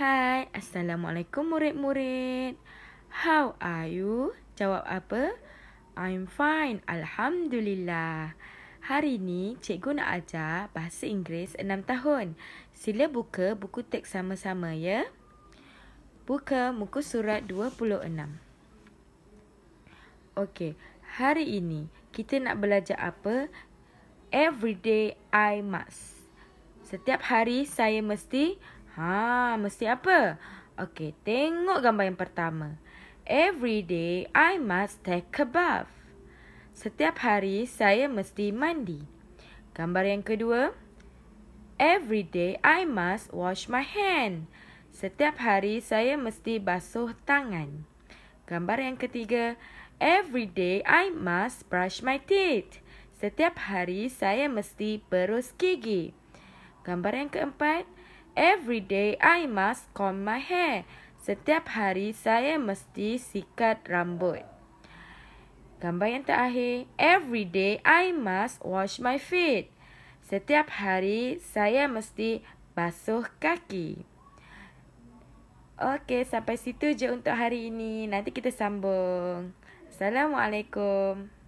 Hai, Assalamualaikum murid-murid. How are you? Jawab apa? I'm fine, Alhamdulillah. Hari ini, cikgu nak ajar bahasa Inggeris 6 tahun. Sila buka buku teks sama-sama ya. Buka muka surat 26. Okey, hari ini kita nak belajar apa? Every day I must. Setiap hari saya mesti Ha, mesti apa? Okey, tengok gambar yang pertama. Every day I must take a bath. Setiap hari saya mesti mandi. Gambar yang kedua. Every day I must wash my hand. Setiap hari saya mesti basuh tangan. Gambar yang ketiga. Every day I must brush my teeth. Setiap hari saya mesti berus gigi. Gambar yang keempat. Every day I must comb my hair. Setiap hari saya mesti sikat rambut. Gambar yang terakhir. Every day I must wash my feet. Setiap hari saya mesti basuh kaki. Okey, sampai situ je untuk hari ini. Nanti kita sambung. Assalamualaikum.